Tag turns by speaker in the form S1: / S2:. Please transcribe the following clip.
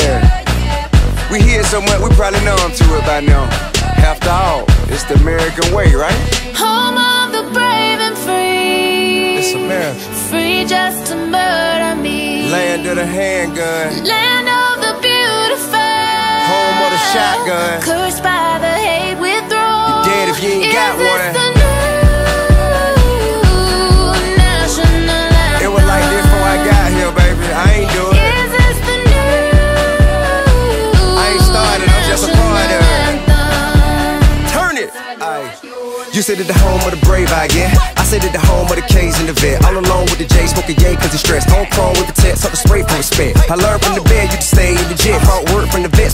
S1: Yeah. We hear so much, we probably know I'm to it by now. After all, it's the American way, right?
S2: Home of the brave and free.
S1: It's America.
S2: Free just to murder me.
S1: Land of the handgun.
S2: Land of the beautiful.
S1: Home of the shotgun.
S2: Cursed by the hate we throw.
S1: You dead if you ain't got one. Aye. You said it the home of the brave, I get. I said it the home of the K's and the vet. All alone with the J, smoking yay cause it's stressed. Home chrome with the test, up the spray for respect. I learned from the bed, you can stay in the jet.